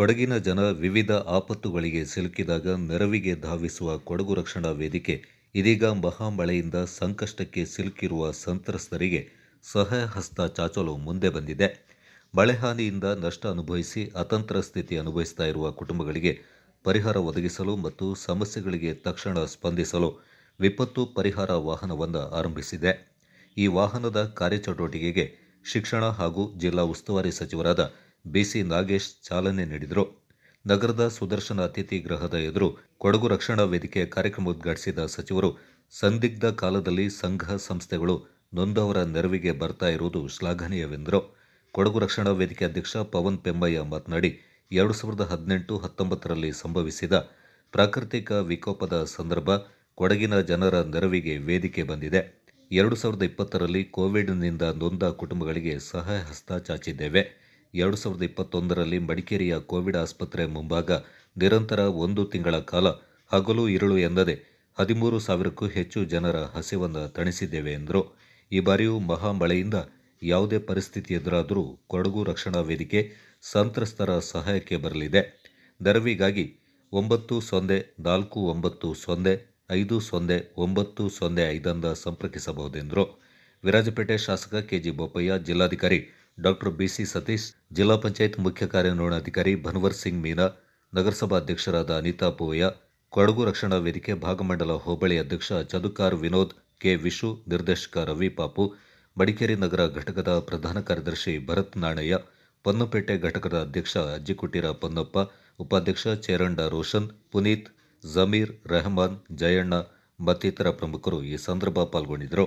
ಕೊಡಗಿನ ಜನ ವಿವಿಧ ಆಪತ್ತುಗಳಿಗೆ ಸಿಲುಕಿದಾಗ ನೆರವಿಗೆ ಧಾವಿಸುವ ಕೊಡಗು ರಕ್ಷಣಾ ವೇದಿಕೆ, ಇದೀಗ ಮಹಾಮಳೆಯಿಂದ ಸಂಕಷ್ಟಕ್ಕೆ ಸಿಲುಕಿರುವ ಸಂತ್ರಸ್ತರಿಗೆ ಸಹಾಯ ಹಸ್ತ ಚಾಚಲು ಮುಂದೆ ಬಂದಿದೆ. ಮಳೆ ಹಾನಿಯಿಂದ ನಷ್ಟ ಅನುಭವಿಸಿ ಅತಂತ್ರ ಸ್ಥಿತಿ ಅನುಭವಿಸ್ತಾ ಇರುವ ಕುಟುಂಬಗಳಿಗೆ ಪರಿಹಾರ ಒದಗಿಸಲು ಮತ್ತು ಸಮಸ್ಯೆಗಳಿಗೆ ತಕ್ಷಣ ಸ್ಪಂದಿಸಲು ವಿಪತ್ತು ಪರಿಹಾರ ವಾಹನವನ್ನು ಆರಂಭಿಸಿದೆ. ಈ ವಾಹನದ ಕಾರ್ಯಚಟುವಟಿಕೆಗೆ ಶಿಕ್ಷಣ ಹಾಗೂ ಜಿಲ್ಲಾ ಉಸ್ತುವಾರಿ ಸಚಿವರಾದ ಬಿಸಿ ನಾಗೇಶ್ ಚಾಲನೆ ನೀಡಿದರು. ನಗರದ ಸುದರ್ಶನ ಅತಿಥಿ ಗೃಹದ ಎದುರು ಕೊಡಗು ರಕ್ಷಣಾ ವೇದಿಕೆ ಕಾರ್ಯಕ್ರಮ ಉದ್ಘಾಟಿಸಿದ ಸಚಿವರು, ಸಂದಿಗ್ಧ ಕಾಲದಲ್ಲಿ ಸಂಘ ಸಂಸ್ಥೆಗಳು ನೊಂದವರ ನೆರವಿಗೆ ಬರ್ತಾ ಇರುವುದು ಶ್ಲಾಘನೀಯವೆಂದರು. ಕೊಡಗು ರಕ್ಷಣಾ ವೇದಿಕೆ ಅಧ್ಯಕ್ಷ ಪವನ್ ಪೆಂಬಯ್ಯ ಮಾತನಾಡಿ, ಎರಡು ಸಾವಿರದ ಹದಿನೆಂಟು ಹತ್ತೊಂಬತ್ತರಲ್ಲಿ ಸಂಭವಿಸಿದ ಪ್ರಾಕೃತಿಕ ವಿಕೋಪದ ಸಂದರ್ಭ ಕೊಡಗಿನ ಜನರ ನೆರವಿಗೆ ವೇದಿಕೆ ಬಂದಿದೆ. ಎರಡು ಸಾವಿರದ ಇಪ್ಪತ್ತರಲ್ಲಿ ಕೋವಿಡ್ನಿಂದ ನೊಂದ ಕುಟುಂಬಗಳಿಗೆ ಸಹಾಯ ಹಸ್ತ ಚಾಚಿದ್ದೇವೆ. ಎರಡು ಸಾವಿರದ ಇಪ್ಪತ್ತೊಂದರಲ್ಲಿ ಮಡಿಕೇರಿಯ ಕೋವಿಡ್ ಆಸ್ಪತ್ರೆ ಮುಂಭಾಗ ನಿರಂತರ ಒಂದು ತಿಂಗಳ ಕಾಲ ಹಗಲು ಇರುಳು ಎಂದದೆ ಹದಿಮೂರು ಸಾವಿರಕ್ಕೂ ಹೆಚ್ಚು ಜನರ ಹಸಿವನ್ನು ತಣಿಸಿದ್ದೇವೆ ಎಂದರು. ಈ ಬಾರಿಯೂ ಮಹಾ ಮಳೆಯಿಂದ ಯಾವುದೇ ಪರಿಸ್ಥಿತಿ ಎದುರಾದರೂ ಕೊಡಗು ರಕ್ಷಣಾ ವೇದಿಕೆ ಸಂತ್ರಸ್ತರ ಸಹಾಯಕ್ಕೆ ಬರಲಿದೆ. ನೆರವಿಗಾಗಿ ಒಂಬತ್ತು ಸೊನ್ನೆ ನಾಲ್ಕು ಒಂಬತ್ತು ಸೊನ್ನೆ ಐದು ಸೊನ್ನೆ ಒಂಬತ್ತು ಸೊನ್ನೆ ಐದನ್ನು ಸಂಪರ್ಕಿಸಬಹುದೆಂದರು. ವಿರಾಜಪೇಟೆ ಶಾಸಕ ಕೆಜಿ ಬೋಪಯ್ಯ, ಜಿಲ್ಲಾಧಿಕಾರಿ ಡಾಕ್ಟರ್ ಬಿಸಿ ಸತೀಶ್, ಜಿಲ್ಲಾ ಪಂಚಾಯತ್ ಮುಖ್ಯ ಕಾರ್ಯನಿರ್ವಹಣಾಧಿಕಾರಿ ಭನ್ವರ್ ಸಿಂಗ್ ಮೀನಾ, ನಗರಸಭಾ ಅಧ್ಯಕ್ಷರಾದ ಅನಿತಾ ಪೂವಯ್ಯ, ಕೊಡಗು ರಕ್ಷಣಾ ವೇದಿಕೆ ಭಾಗಮಂಡಲ ಹೋಬಳಿ ಅಧ್ಯಕ್ಷ ಚದುಕಾರ್ ವಿನೋದ್, ಕೆ ವಿಶು, ನಿರ್ದೇಶಕ ರವಿ ಪಾಪು, ಮಡಿಕೇರಿ ನಗರ ಘಟಕದ ಪ್ರಧಾನ ಕಾರ್ಯದರ್ಶಿ ಭರತ್ ನಾಣಯ್ಯ, ಪೊನ್ನಪೇಟೆ ಘಟಕದ ಅಧ್ಯಕ್ಷ ಅಜ್ಜಿಕುಟ್ಟಿರ ಪೊನ್ನಪ್ಪ, ಉಪಾಧ್ಯಕ್ಷ ಚೇರಂಡ ರೋಷನ್, ಪುನೀತ್, ಜಮೀರ್, ರೆಹಮಾನ್, ಜಯಣ್ಣ ಮತ್ತಿತರ ಪ್ರಮುಖರು ಈ ಸಂದರ್ಭ ಪಾಲ್ಗೊಂಡಿದ್ದರು.